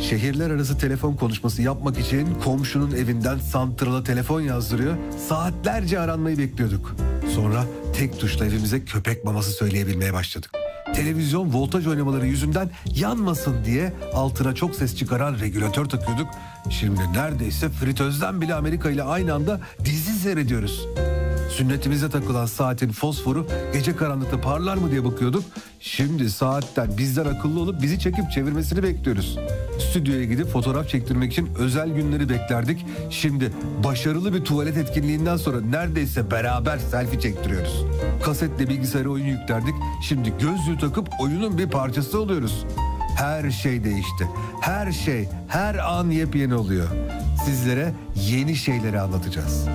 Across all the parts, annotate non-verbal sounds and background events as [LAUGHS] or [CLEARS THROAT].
Şehirler arası telefon konuşması yapmak için komşunun evinden santrala telefon yazdırıyor. Saatlerce aranmayı bekliyorduk. Sonra tek tuşla evimize köpek maması söyleyebilmeye başladık. Televizyon voltaj oynamaları yüzünden yanmasın diye altına çok ses çıkaran regülatör takıyorduk. Şimdi neredeyse fritözden bile Amerika ile aynı anda dizi seyrediyoruz. Sünnetimize takılan saatin fosforu gece karanlıkta parlar mı diye bakıyorduk. Şimdi saatten bizden akıllı olup bizi çekip çevirmesini bekliyoruz. Stüdyoya gidip fotoğraf çektirmek için özel günleri beklerdik. Şimdi başarılı bir tuvalet etkinliğinden sonra neredeyse beraber selfie çektiriyoruz. Kasetle bilgisayara oyun yüklerdik. Şimdi gözlüğü takıp oyunun bir parçası oluyoruz. Her şey değişti. Her şey, her an yepyeni oluyor. Sizlere yeni şeyleri anlatacağız.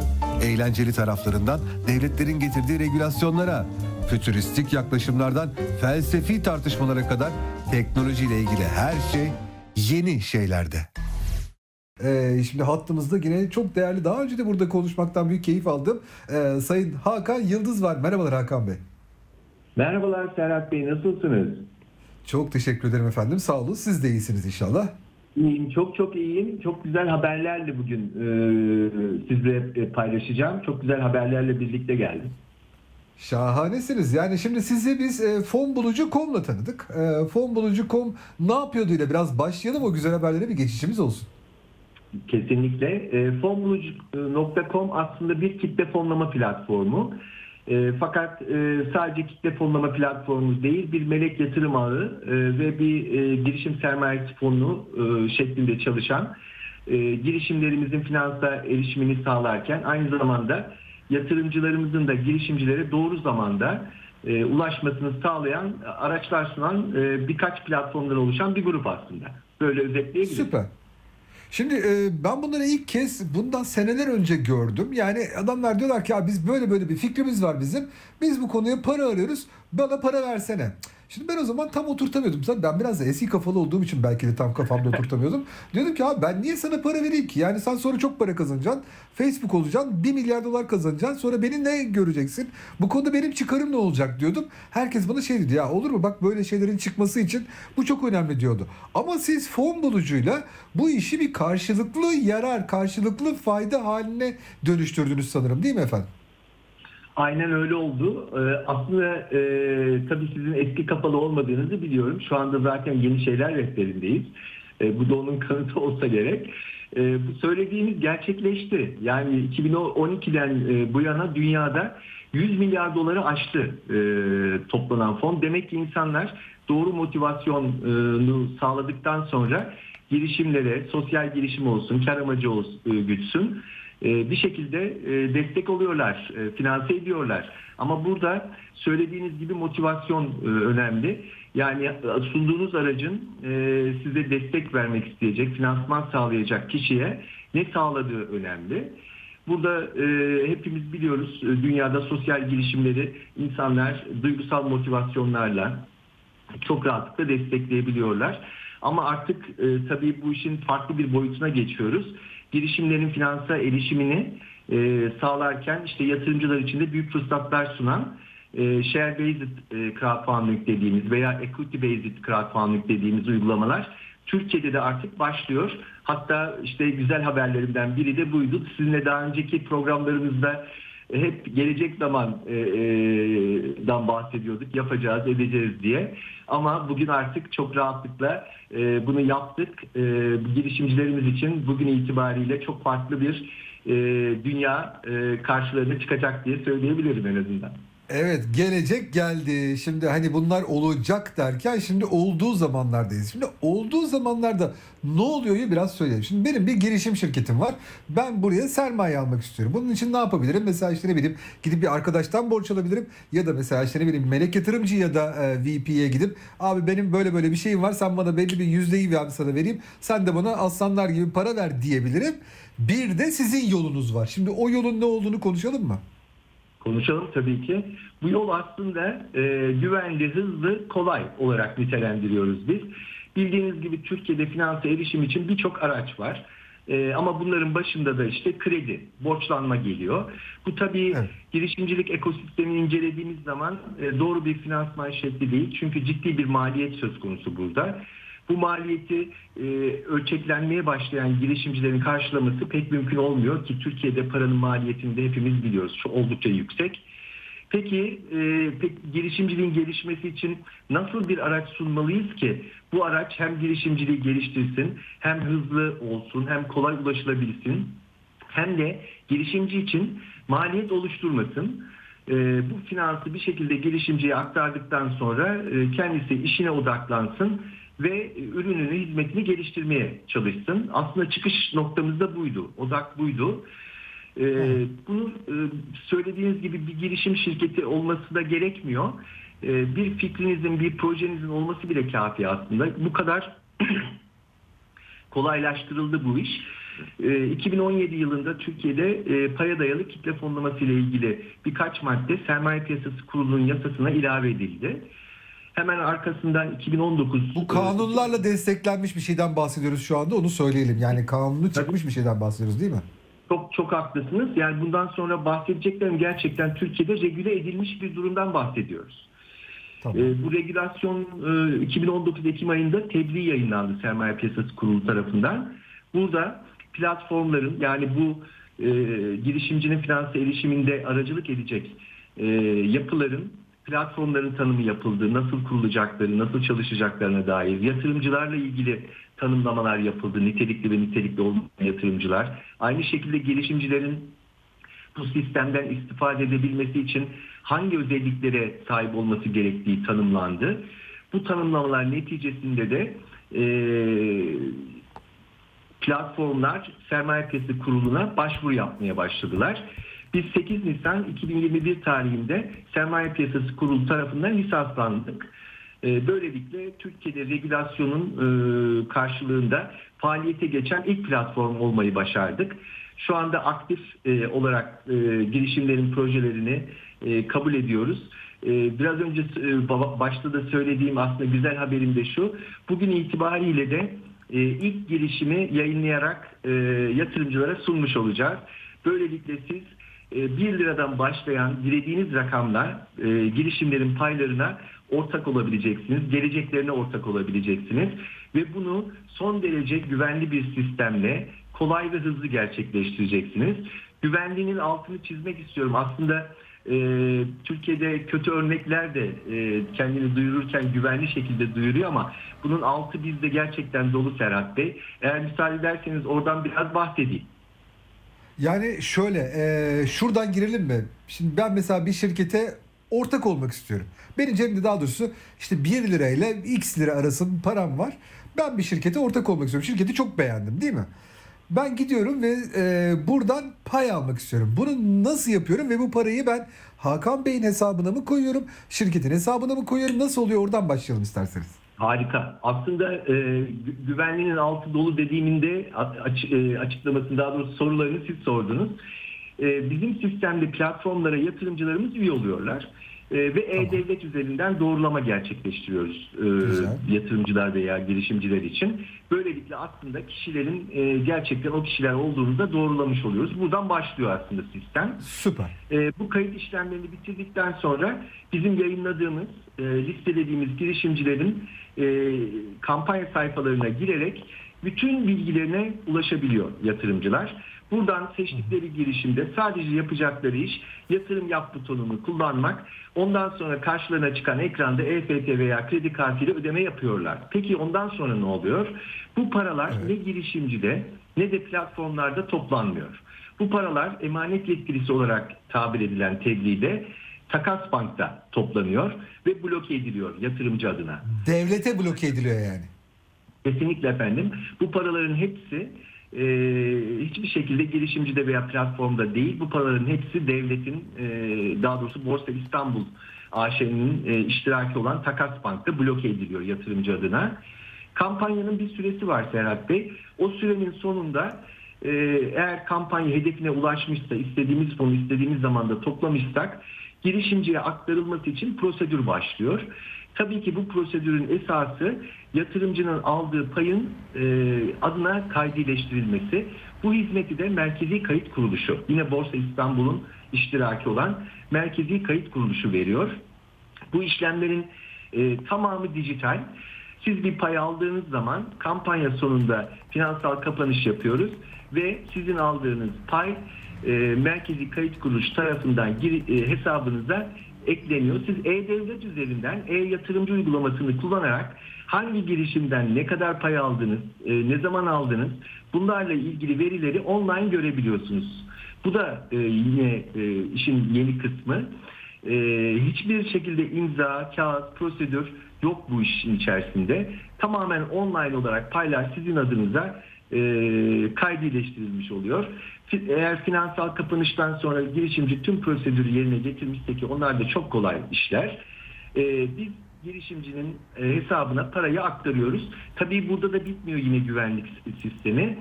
Eğlenceli taraflarından devletlerin getirdiği regülasyonlara, fütüristik yaklaşımlardan felsefi tartışmalara kadar teknolojiyle ilgili her şey yeni şeylerde. Ee, şimdi hattımızda yine çok değerli daha önce de burada konuşmaktan büyük keyif aldım. Ee, Sayın Hakan Yıldız var. Merhabalar Hakan Bey. Merhabalar Serhat Bey nasılsınız? Çok teşekkür ederim efendim. Sağ olun. Siz de iyisiniz inşallah. İyiyim, çok çok iyiyim. Çok güzel haberlerle bugün e, sizle paylaşacağım. Çok güzel haberlerle birlikte geldim. Şahanesiniz. Yani şimdi sizi biz e, fonbulucu.com'la tanıdık. E, fonbulucu.com ne yapıyordu ile biraz başlayalım o güzel haberlere bir geçişimiz olsun. Kesinlikle. E, fonbulucu.com aslında bir kitle fonlama platformu. E, fakat e, sadece kitle fonlama platformu değil, bir melek yatırım ağı e, ve bir e, girişim sermayesi fonu e, şeklinde çalışan e, girişimlerimizin finansa erişimini sağlarken aynı zamanda yatırımcılarımızın da girişimcilere doğru zamanda e, ulaşmasını sağlayan araçlar sunan e, birkaç platformdan oluşan bir grup aslında. Böyle özetleyebilirim. Süper. Şimdi e, ben bunları ilk kez bundan seneler önce gördüm. Yani adamlar diyorlar ki ya biz böyle böyle bir fikrimiz var bizim. Biz bu konuya para arıyoruz. Bana para versene. Şimdi ben o zaman tam oturtamıyordum. Zaten ben biraz da eski kafalı olduğum için belki de tam kafamda oturtamıyordum. [LAUGHS] Diyordum ki abi ben niye sana para vereyim ki? Yani sen sonra çok para kazanacaksın. Facebook olacaksın. 1 milyar dolar kazanacaksın. Sonra beni ne göreceksin? Bu konuda benim çıkarım ne olacak diyordum. Herkes bana şey dedi ya olur mu bak böyle şeylerin çıkması için bu çok önemli diyordu. Ama siz fon bulucuyla bu işi bir karşılıklı yarar, karşılıklı fayda haline dönüştürdünüz sanırım değil mi efendim? Aynen öyle oldu. Ee, aslında e, tabii sizin eski kapalı olmadığınızı biliyorum. Şu anda zaten yeni şeyler rehberindeyiz. E, bu da onun [LAUGHS] kanıtı olsa gerek. E, bu söylediğimiz gerçekleşti. Yani 2012'den e, bu yana dünyada 100 milyar doları aştı e, toplanan fon. Demek ki insanlar doğru motivasyonu sağladıktan sonra girişimlere, sosyal girişim olsun, kar amacı olsun, e, gütsün e, bir şekilde e, destek oluyorlar, e, finanse ediyorlar. Ama burada söylediğiniz gibi motivasyon önemli. Yani sunduğunuz aracın size destek vermek isteyecek, finansman sağlayacak kişiye ne sağladığı önemli. Burada hepimiz biliyoruz dünyada sosyal girişimleri insanlar duygusal motivasyonlarla çok rahatlıkla destekleyebiliyorlar. Ama artık e, tabii bu işin farklı bir boyutuna geçiyoruz girişimlerin finansa erişimini e, sağlarken işte yatırımcılar için de büyük fırsatlar sunan e, share based e, crowdfunding dediğimiz veya equity based crowdfunding dediğimiz uygulamalar Türkiye'de de artık başlıyor. Hatta işte güzel haberlerimden biri de buydu. Sizinle daha önceki programlarımızda hep gelecek zamandan e, bahsediyorduk. Yapacağız, edeceğiz diye. Ama bugün artık çok rahatlıkla e, bunu yaptık. E, girişimcilerimiz için bugün itibariyle çok farklı bir e, dünya e, karşılarına çıkacak diye söyleyebilirim en azından. Evet gelecek geldi. Şimdi hani bunlar olacak derken şimdi olduğu zamanlardayız. Şimdi olduğu zamanlarda ne oluyor biraz söyleyelim. Şimdi benim bir girişim şirketim var. Ben buraya sermaye almak istiyorum. Bunun için ne yapabilirim? Mesela işte ne bileyim gidip bir arkadaştan borç alabilirim. Ya da mesela işte ne bileyim melek yatırımcı ya da e, VP'ye gidip abi benim böyle böyle bir şeyim var. Sen bana belli bir yüzdeyi abi sana vereyim. Sen de bana aslanlar gibi para ver diyebilirim. Bir de sizin yolunuz var. Şimdi o yolun ne olduğunu konuşalım mı? Konuşalım tabii ki. Bu yol aslında e, güvenli, hızlı, kolay olarak nitelendiriyoruz biz. Bildiğiniz gibi Türkiye'de finanse erişim için birçok araç var. E, ama bunların başında da işte kredi, borçlanma geliyor. Bu tabii evet. girişimcilik ekosistemini incelediğimiz zaman e, doğru bir finansman şekli değil. Çünkü ciddi bir maliyet söz konusu burada. Bu maliyeti e, ölçeklenmeye başlayan girişimcilerin karşılaması pek mümkün olmuyor ki Türkiye'de paranın maliyetini de hepimiz biliyoruz. Şu oldukça yüksek. Peki, e, peki girişimciliğin gelişmesi için nasıl bir araç sunmalıyız ki bu araç hem girişimciliği geliştirsin, hem hızlı olsun, hem kolay ulaşılabilsin, hem de girişimci için maliyet oluşturmasın. E, bu finansı bir şekilde girişimciye aktardıktan sonra e, kendisi işine odaklansın ve ürününü, hizmetini geliştirmeye çalışsın. Aslında çıkış noktamız da buydu, odak buydu. Ee, bunu e, söylediğiniz gibi bir girişim şirketi olması da gerekmiyor. Ee, bir fikrinizin, bir projenizin olması bile kafi aslında. Bu kadar [CLEARS THROAT] kolaylaştırıldı bu iş. Ee, 2017 yılında Türkiye'de e, paya dayalı kitle fonlaması ile ilgili birkaç madde sermaye piyasası kurulunun yasasına ilave edildi. Hemen arkasından 2019 Bu kanunlarla desteklenmiş bir şeyden bahsediyoruz şu anda onu söyleyelim. Yani kanunu çıkmış bir şeyden bahsediyoruz değil mi? Çok çok haklısınız. Yani bundan sonra bahsedeceklerim gerçekten Türkiye'de regüle edilmiş bir durumdan bahsediyoruz. Tamam. Ee, bu regülasyon e, 2019 Ekim ayında tebliğ yayınlandı Sermaye Piyasası Kurulu tarafından. Burada platformların yani bu e, girişimcinin finanse erişiminde aracılık edecek e, yapıların platformların tanımı yapıldı, nasıl kurulacakları, nasıl çalışacaklarına dair yatırımcılarla ilgili tanımlamalar yapıldı. Nitelikli ve nitelikli olmayan yatırımcılar. Aynı şekilde girişimcilerin bu sistemden istifade edebilmesi için hangi özelliklere sahip olması gerektiği tanımlandı. Bu tanımlamalar neticesinde de e, platformlar sermaye piyasası kuruluna başvuru yapmaya başladılar. Biz 8 Nisan 2021 tarihinde sermaye piyasası kurulu tarafından lisanslandık. E, böylelikle Türkiye'de regülasyonun e, karşılığında faaliyete geçen ilk platform olmayı başardık. Şu anda aktif e, olarak girişimlerin projelerini kabul ediyoruz. Biraz önce başta da söylediğim aslında güzel haberim de şu. Bugün itibariyle de ilk girişimi yayınlayarak yatırımcılara sunmuş olacağız. Böylelikle siz 1 liradan başlayan dilediğiniz rakamla girişimlerin paylarına ortak olabileceksiniz, geleceklerine ortak olabileceksiniz ve bunu son derece güvenli bir sistemle kolay ve hızlı gerçekleştireceksiniz. Güvenliğinin altını çizmek istiyorum. Aslında e, Türkiye'de kötü örnekler de e, kendini duyururken güvenli şekilde duyuruyor ama bunun altı bizde gerçekten dolu Serhat Bey. Eğer müsaade ederseniz oradan biraz bahsedeyim. Yani şöyle e, şuradan girelim mi? Şimdi ben mesela bir şirkete ortak olmak istiyorum. Benim cebimde daha doğrusu işte 1 lirayla x lira arası param var. Ben bir şirkete ortak olmak istiyorum. Şirketi çok beğendim değil mi? Ben gidiyorum ve e, buradan pay almak istiyorum. Bunu nasıl yapıyorum ve bu parayı ben Hakan Bey'in hesabına mı koyuyorum, şirketin hesabına mı koyuyorum? Nasıl oluyor? Oradan başlayalım isterseniz. Harika. Aslında e, güvenliğinin altı dolu dediğiminde aç, e, açıklamasını daha doğrusu sorularını siz sordunuz. E, bizim sistemde platformlara yatırımcılarımız üye oluyorlar. E, ve e-devlet üzerinden doğrulama gerçekleştiriyoruz e, yatırımcılar veya girişimciler için. Böylelikle aslında kişilerin e, gerçekten o kişiler olduğunu doğrulamış oluyoruz. Buradan başlıyor aslında sistem. Süper. E, bu kayıt işlemlerini bitirdikten sonra bizim yayınladığımız, e, listelediğimiz girişimcilerin e, kampanya sayfalarına girerek bütün bilgilerine ulaşabiliyor yatırımcılar. Buradan seçtikleri girişimde sadece yapacakları iş yatırım yap butonunu kullanmak. Ondan sonra karşılarına çıkan ekranda EFT veya kredi kartıyla ödeme yapıyorlar. Peki ondan sonra ne oluyor? Bu paralar evet. ne girişimcide ne de platformlarda toplanmıyor. Bu paralar emanet yetkilisi olarak tabir edilen tebliğde Takas Bank'ta toplanıyor ve bloke ediliyor yatırımcı adına. Devlete bloke ediliyor yani. Kesinlikle efendim. Bu paraların hepsi e, hiçbir şekilde girişimcide veya platformda değil. Bu paraların hepsi devletin e, daha doğrusu Borsa İstanbul AŞ'nin e, iştiraki olan Takas Bank'ta bloke ediliyor yatırımcı adına. Kampanyanın bir süresi var Serhat Bey. O sürenin sonunda e, eğer kampanya hedefine ulaşmışsa, istediğimiz fonu istediğimiz zamanda toplamışsak girişimciye aktarılması için prosedür başlıyor. Tabii ki bu prosedürün esası yatırımcının aldığı payın e, adına kaydileştirilmesi. Bu hizmeti de Merkezi Kayıt Kuruluşu, yine Borsa İstanbul'un iştiraki olan Merkezi Kayıt Kuruluşu veriyor. Bu işlemlerin e, tamamı dijital. Siz bir pay aldığınız zaman kampanya sonunda finansal kapanış yapıyoruz ve sizin aldığınız pay e, merkezi kayıt kuruluş tarafından gir, e, hesabınıza ekleniyor. Siz e-devlet üzerinden e-yatırımcı uygulamasını kullanarak hangi girişimden ne kadar pay aldınız, e, ne zaman aldınız bunlarla ilgili verileri online görebiliyorsunuz. Bu da e, yine e, işin yeni kısmı. E, hiçbir şekilde imza, kağıt, prosedür yok bu işin içerisinde. Tamamen online olarak paylar sizin adınıza e, kaydileştirilmiş oluyor. Eğer finansal kapanıştan sonra girişimci tüm prosedürü yerine getirmişse ki onlar da çok kolay işler. E, biz girişimcinin e, hesabına parayı aktarıyoruz. Tabii burada da bitmiyor yine güvenlik sistemi.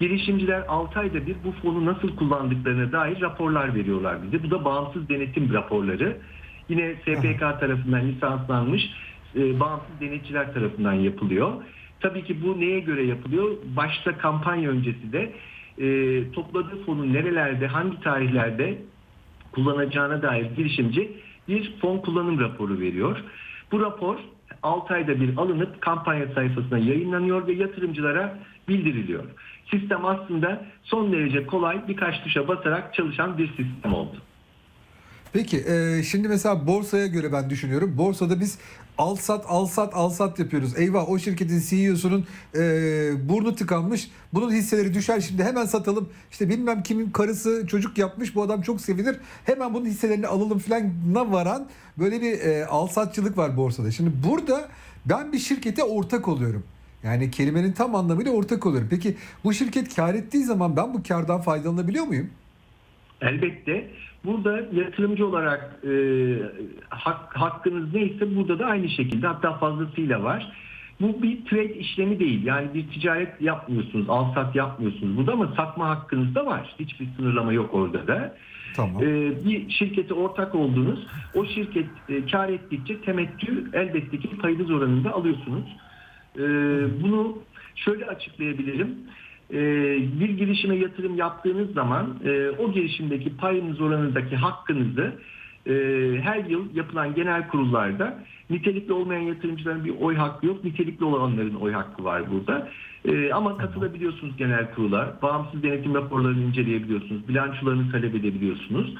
Girişimciler 6 ayda bir bu fonu nasıl kullandıklarına dair raporlar veriyorlar bize. Bu da bağımsız denetim raporları. Yine SPK tarafından lisanslanmış e, bağımsız denetçiler tarafından yapılıyor. Tabii ki bu neye göre yapılıyor? Başta kampanya öncesi de e, topladığı fonun nerelerde, hangi tarihlerde kullanacağına dair girişimci bir fon kullanım raporu veriyor. Bu rapor 6 ayda bir alınıp kampanya sayfasına yayınlanıyor ve yatırımcılara bildiriliyor. Sistem aslında son derece kolay birkaç tuşa basarak çalışan bir sistem oldu. Peki e, şimdi mesela borsaya göre ben düşünüyorum. Borsada biz al sat al sat al sat yapıyoruz. Eyvah o şirketin CEO'sunun e, burnu tıkanmış. Bunun hisseleri düşer şimdi hemen satalım. İşte bilmem kimin karısı çocuk yapmış bu adam çok sevinir. Hemen bunun hisselerini alalım filanla varan böyle bir e, al satçılık var borsada. Şimdi burada ben bir şirkete ortak oluyorum. Yani kelimenin tam anlamıyla ortak oluyorum. Peki bu şirket kar ettiği zaman ben bu kardan faydalanabiliyor muyum? Elbette. Burada yatırımcı olarak e, hak, hakkınız neyse burada da aynı şekilde hatta fazlasıyla var. Bu bir trade işlemi değil. Yani bir ticaret yapmıyorsunuz, al sat yapmıyorsunuz burada ama satma hakkınız da var. Hiçbir sınırlama yok orada da. Tamam. Ee, bir şirkete ortak oldunuz. O şirket e, kar ettikçe temettü elbette ki payınız oranında alıyorsunuz. Ee, bunu şöyle açıklayabilirim. Ee, bir girişime yatırım yaptığınız zaman e, o girişimdeki payınız oranındaki hakkınızı e, her yıl yapılan genel kurullarda nitelikli olmayan yatırımcıların bir oy hakkı yok. Nitelikli olanların oy hakkı var burada. E, ama katılabiliyorsunuz genel kurula. Bağımsız denetim raporlarını inceleyebiliyorsunuz. Bilançolarını talep edebiliyorsunuz.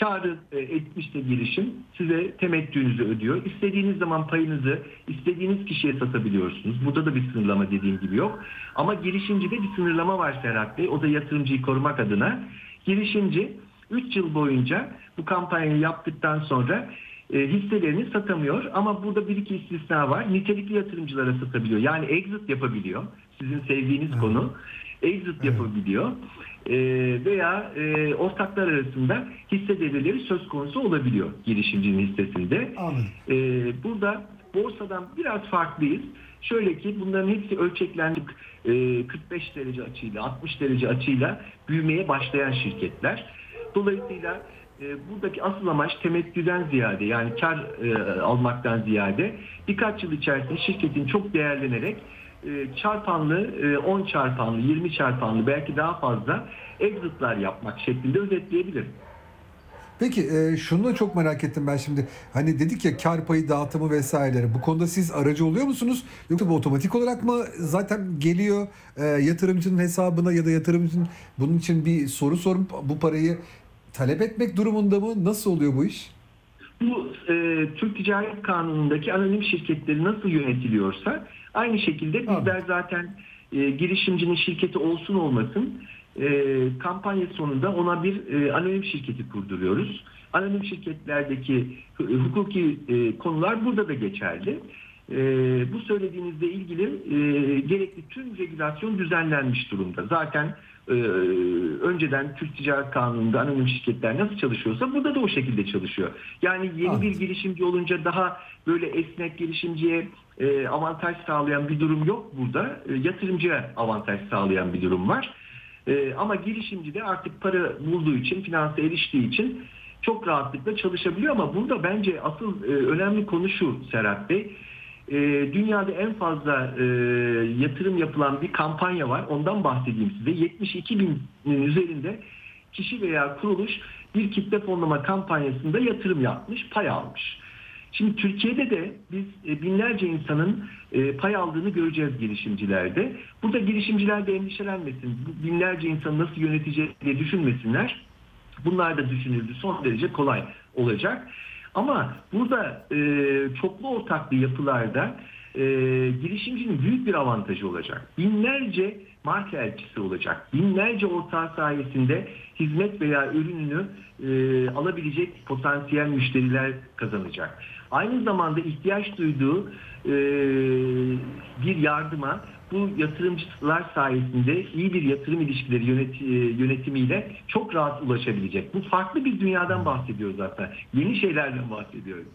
Karı e, etmişse girişim size temettünüzü ödüyor. İstediğiniz zaman payınızı istediğiniz kişiye satabiliyorsunuz. Burada da bir sınırlama dediğim gibi yok. Ama girişimcide bir sınırlama var Serhat Bey. O da yatırımcıyı korumak adına. Girişimci 3 yıl boyunca bu kampanyayı yaptıktan sonra hisselerini satamıyor. Ama burada bir iki istisna var. Nitelikli yatırımcılara satabiliyor. Yani exit yapabiliyor. Sizin sevdiğiniz evet. konu. Exit evet. yapabiliyor. E, veya e, ortaklar arasında hisse devreleri söz konusu olabiliyor girişimcinin hissesinde. Anladım. E, burada borsadan biraz farklıyız. Şöyle ki bunların hepsi ölçeklendik e, 45 derece açıyla 60 derece açıyla büyümeye başlayan şirketler. Dolayısıyla e, buradaki asıl amaç temettüden ziyade yani kar e, almaktan ziyade birkaç yıl içerisinde şirketin çok değerlenerek e, çarpanlı, e, 10 çarpanlı, 20 çarpanlı belki daha fazla exit'lar yapmak şeklinde özetleyebilirim. Peki e, şunu çok merak ettim ben şimdi. Hani dedik ya kar payı dağıtımı vesaireleri. Bu konuda siz aracı oluyor musunuz? Yoksa bu otomatik olarak mı zaten geliyor e, yatırımcının hesabına ya da yatırımcının bunun için bir soru sorup bu parayı talep etmek durumunda mı? Nasıl oluyor bu iş? Bu e, Türk Ticaret Kanunu'ndaki anonim şirketleri nasıl yönetiliyorsa aynı şekilde bizler zaten e, girişimcinin şirketi olsun olmasın e, kampanya sonunda ona bir e, anonim şirketi kurduruyoruz. Anonim şirketlerdeki hukuki e, konular burada da geçerli. E, bu söylediğinizle ilgili e, gerekli tüm regülasyon düzenlenmiş durumda. Zaten e, önceden Türk Ticaret Kanunu'nda anonim şirketler nasıl çalışıyorsa burada da o şekilde çalışıyor. Yani yeni Anladım. bir girişimci olunca daha böyle esnek girişimciye e, avantaj sağlayan bir durum yok burada. E, yatırımcıya avantaj sağlayan bir durum var. E, ama girişimci de artık para bulduğu için, finanse eriştiği için çok rahatlıkla çalışabiliyor ama burada bence asıl e, önemli konu şu Serhat Bey. E, dünyada en fazla e, yatırım yapılan bir kampanya var. Ondan bahsedeyim size. 72 binin üzerinde kişi veya kuruluş bir kitle fonlama kampanyasında yatırım yapmış, pay almış. Şimdi Türkiye'de de biz e, binlerce insanın e, pay aldığını göreceğiz girişimcilerde. Burada girişimciler de endişelenmesin. Binlerce insanı nasıl yöneteceğiz diye düşünmesinler. Bunlar da düşünüldü. Son derece kolay olacak. Ama burada e, çoklu ortaklı yapılarda e, girişimcinin büyük bir avantajı olacak. Binlerce marka elçisi olacak. Binlerce ortağı sayesinde hizmet veya ürününü e, alabilecek potansiyel müşteriler kazanacak. Aynı zamanda ihtiyaç duyduğu e, bir yardıma bu yatırımcılar sayesinde iyi bir yatırım ilişkileri yönet, e, yönetimiyle çok rahat ulaşabilecek. Bu farklı bir dünyadan bahsediyoruz zaten. Yeni şeylerden bahsediyoruz.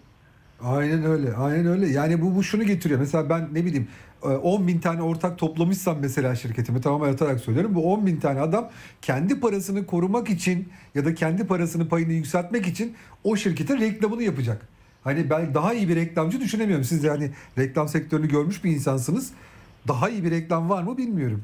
Aynen öyle. Aynen öyle. Yani bu, bu şunu getiriyor. Mesela ben ne bileyim 10 e, bin tane ortak toplamışsam mesela şirketimi tamamen yatarak söylüyorum. Bu 10 bin tane adam kendi parasını korumak için ya da kendi parasını payını yükseltmek için o şirketin reklamını yapacak. Hani ben daha iyi bir reklamcı düşünemiyorum. Siz de hani reklam sektörünü görmüş bir insansınız. Daha iyi bir reklam var mı bilmiyorum.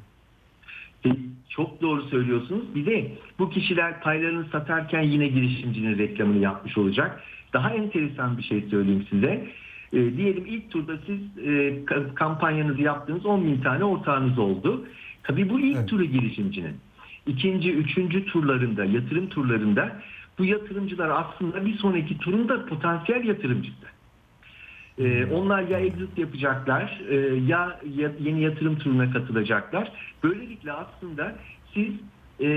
E, çok doğru söylüyorsunuz. Bir de bu kişiler paylarını satarken yine girişimcinin reklamını yapmış olacak. Daha enteresan bir şey söyleyeyim size. E, diyelim ilk turda siz e, kampanyanızı yaptığınız 10 bin tane ortağınız oldu. Tabii bu ilk evet. turu girişimcinin. İkinci, üçüncü turlarında, yatırım turlarında bu yatırımcılar aslında bir sonraki turunda potansiyel yatırımcısı. Ee, onlar ya exit yapacaklar e, ya, ya yeni yatırım turuna katılacaklar. Böylelikle aslında siz e,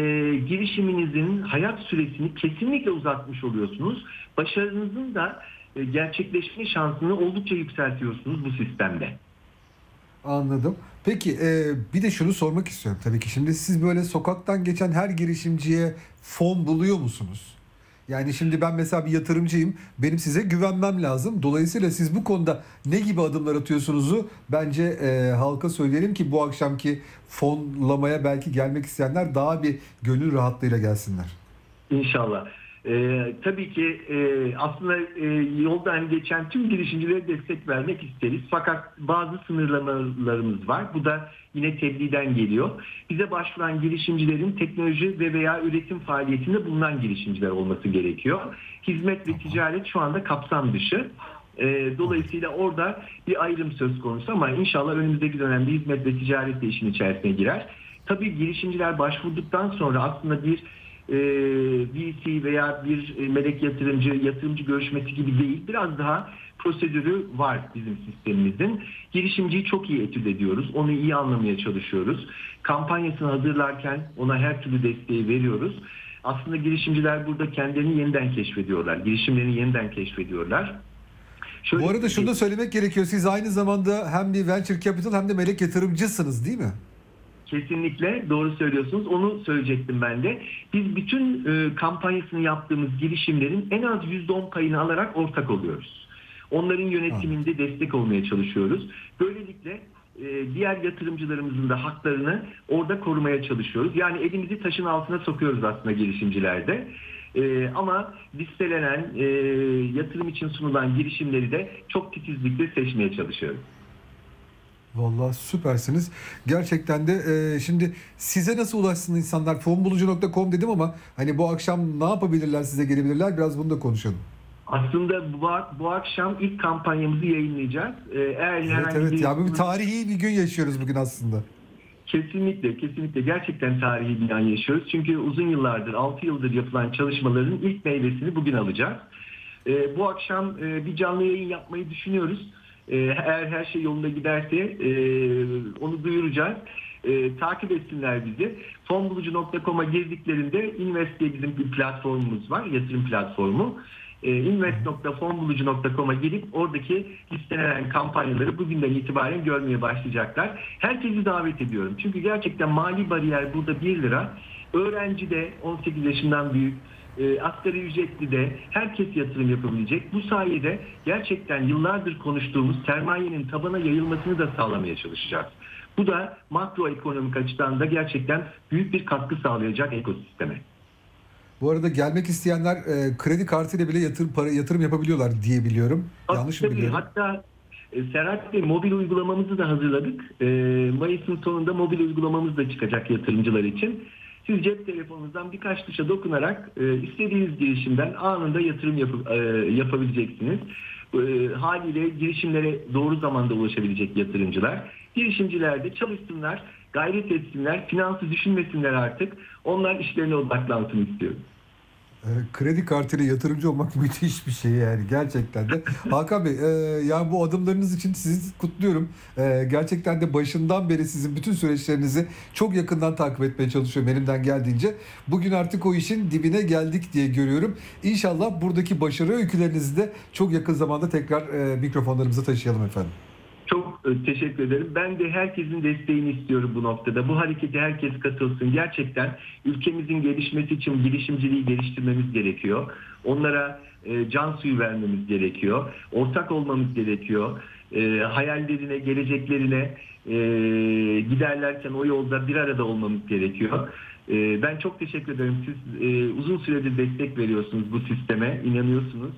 girişiminizin hayat süresini kesinlikle uzatmış oluyorsunuz. Başarınızın da e, gerçekleşme şansını oldukça yükseltiyorsunuz bu sistemde. Anladım. Peki e, bir de şunu sormak istiyorum tabii ki. Şimdi siz böyle sokaktan geçen her girişimciye fon buluyor musunuz? Yani şimdi ben mesela bir yatırımcıyım. Benim size güvenmem lazım. Dolayısıyla siz bu konuda ne gibi adımlar atıyorsunuzu bence e, halka söyleyelim ki bu akşamki fonlamaya belki gelmek isteyenler daha bir gönül rahatlığıyla gelsinler. İnşallah. Ee, tabii ki e, aslında e, yoldan geçen tüm girişimcilere destek vermek isteriz. Fakat bazı sınırlamalarımız var. Bu da yine tebliğden geliyor. Bize başvuran girişimcilerin teknoloji ve veya üretim faaliyetinde bulunan girişimciler olması gerekiyor. Hizmet ve ticaret şu anda kapsam dışı. E, dolayısıyla orada bir ayrım söz konusu ama inşallah önümüzdeki dönemde hizmet ve ticaret de işin içerisine girer. Tabii girişimciler başvurduktan sonra aslında bir e, VC veya bir e, melek yatırımcı, yatırımcı görüşmesi gibi değil. Biraz daha prosedürü var bizim sistemimizin. Girişimciyi çok iyi etüt ediyoruz. Onu iyi anlamaya çalışıyoruz. Kampanyasını hazırlarken ona her türlü desteği veriyoruz. Aslında girişimciler burada kendilerini yeniden keşfediyorlar. Girişimlerini yeniden keşfediyorlar. Şöyle Bu arada şunu da söylemek gerekiyor. Siz aynı zamanda hem bir venture capital hem de melek yatırımcısınız değil mi? Kesinlikle doğru söylüyorsunuz. Onu söyleyecektim ben de. Biz bütün e, kampanyasını yaptığımız girişimlerin en az %10 payını alarak ortak oluyoruz. Onların yönetiminde ha. destek olmaya çalışıyoruz. Böylelikle e, diğer yatırımcılarımızın da haklarını orada korumaya çalışıyoruz. Yani elimizi taşın altına sokuyoruz aslında girişimcilerde. E, ama listelenen e, yatırım için sunulan girişimleri de çok titizlikle seçmeye çalışıyoruz. Vallahi süpersiniz. Gerçekten de e, şimdi size nasıl ulaşsın insanlar? Fonbulucu.com dedim ama hani bu akşam ne yapabilirler size gelebilirler? Biraz bunu da konuşalım. Aslında bu, bu akşam ilk kampanyamızı yayınlayacağız. Ee, eğer evet evet bir... ya bir tarihi bir gün yaşıyoruz bugün aslında. Kesinlikle, kesinlikle gerçekten tarihi bir an yaşıyoruz. Çünkü uzun yıllardır, 6 yıldır yapılan çalışmaların ilk meyvesini bugün alacağız. Ee, bu akşam e, bir canlı yayın yapmayı düşünüyoruz. Ee, eğer her şey yolunda giderse e, onu duyuracağız. E, takip etsinler bizi. Fonbulucu.com'a girdiklerinde Invest diye bizim bir platformumuz var. Yatırım platformu. E, invest.fonbulucu.com'a girip oradaki listelenen kampanyaları bugünden itibaren görmeye başlayacaklar. Herkesi davet ediyorum. Çünkü gerçekten mali bariyer burada 1 lira. Öğrenci de 18 yaşından büyük e, asgari ücretli de herkes yatırım yapabilecek. Bu sayede gerçekten yıllardır konuştuğumuz sermayenin tabana yayılmasını da sağlamaya çalışacağız. Bu da makroekonomik açıdan da gerçekten büyük bir katkı sağlayacak ekosisteme. Bu arada gelmek isteyenler e, kredi kartıyla bile yatırım para yatırım yapabiliyorlar diye biliyorum. Tabii, Yanlış mı biliyorum? Hatta e, Serhat Bey mobil uygulamamızı da hazırladık. E, Mayıs'ın sonunda mobil uygulamamız da çıkacak yatırımcılar için. Siz cep telefonunuzdan birkaç tuşa dokunarak e, istediğiniz girişimden anında yatırım yap, e, yapabileceksiniz. E, haliyle girişimlere doğru zamanda ulaşabilecek yatırımcılar. Girişimciler de çalışsınlar, gayret etsinler, finansı düşünmesinler artık. Onlar işlerine odaklansın istiyorum. E, kredi kartıyla yatırımcı olmak [LAUGHS] müthiş bir şey yani gerçekten de. Hakan Bey e, yani bu adımlarınız için sizi kutluyorum. E, gerçekten de başından beri sizin bütün süreçlerinizi çok yakından takip etmeye çalışıyorum elimden geldiğince. Bugün artık o işin dibine geldik diye görüyorum. İnşallah buradaki başarı öykülerinizi de çok yakın zamanda tekrar e, mikrofonlarımıza taşıyalım efendim. Teşekkür ederim. Ben de herkesin desteğini istiyorum bu noktada. Bu harekete herkes katılsın. Gerçekten ülkemizin gelişmesi için girişimciliği geliştirmemiz gerekiyor. Onlara e, can suyu vermemiz gerekiyor. Ortak olmamız gerekiyor. E, hayallerine, geleceklerine e, giderlerken o yolda bir arada olmamız gerekiyor. Ben çok teşekkür ederim. Siz uzun süredir destek veriyorsunuz bu sisteme, inanıyorsunuz.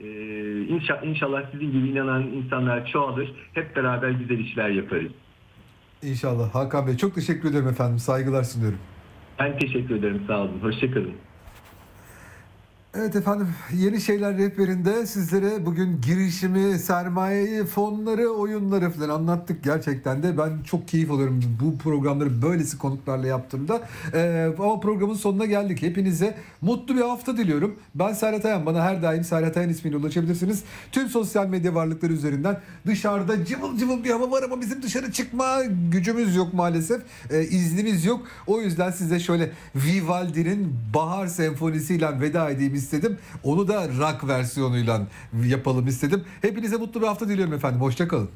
Ee, inşallah, inşallah sizin gibi inanan insanlar çoğalır. Hep beraber güzel işler yaparız. İnşallah. Hakan Bey çok teşekkür ederim efendim. Saygılar sunuyorum. Ben teşekkür ederim. Sağ olun. Hoşçakalın. Evet efendim yeni şeyler rehberinde sizlere bugün girişimi, sermayeyi, fonları, oyunları falan anlattık gerçekten de. Ben çok keyif alıyorum bu programları böylesi konuklarla yaptığımda. Ee, ama programın sonuna geldik. Hepinize mutlu bir hafta diliyorum. Ben Serhat Ayan. Bana her daim Serhat Ayan ismiyle ulaşabilirsiniz. Tüm sosyal medya varlıkları üzerinden dışarıda cıvıl cıvıl bir hava var ama bizim dışarı çıkma gücümüz yok maalesef. Ee, iznimiz yok. O yüzden size şöyle Vivaldi'nin Bahar Senfonisi'yle veda edeyim istedim. Onu da rock versiyonuyla yapalım istedim. Hepinize mutlu bir hafta diliyorum efendim. Hoşçakalın.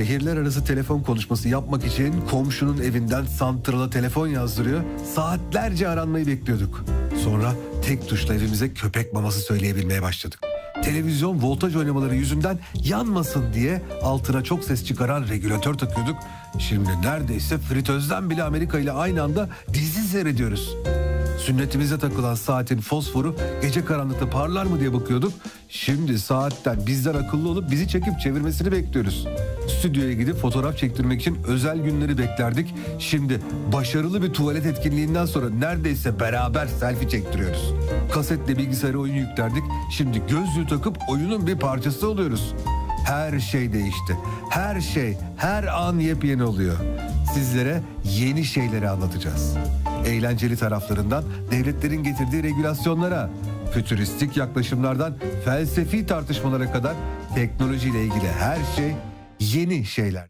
Şehirler arası telefon konuşması yapmak için komşunun evinden santrala telefon yazdırıyor. Saatlerce aranmayı bekliyorduk. Sonra tek tuşla evimize köpek maması söyleyebilmeye başladık. Televizyon voltaj oynamaları yüzünden yanmasın diye altına çok ses çıkaran regülatör takıyorduk. Şimdi neredeyse fritözden bile Amerika ile aynı anda dizi seyrediyoruz. Sünnetimize takılan saatin fosforu gece karanlıkta parlar mı diye bakıyorduk. Şimdi saatten bizden akıllı olup bizi çekip çevirmesini bekliyoruz. Stüdyoya gidip fotoğraf çektirmek için özel günleri beklerdik. Şimdi başarılı bir tuvalet etkinliğinden sonra neredeyse beraber selfie çektiriyoruz. Kasetle bilgisayara oyun yüklerdik. Şimdi gözlüğü takıp oyunun bir parçası oluyoruz. Her şey değişti. Her şey, her an yepyeni oluyor. Sizlere yeni şeyleri anlatacağız. Eğlenceli taraflarından devletlerin getirdiği regülasyonlara, fütüristik yaklaşımlardan felsefi tartışmalara kadar teknolojiyle ilgili her şey yeni şeyler.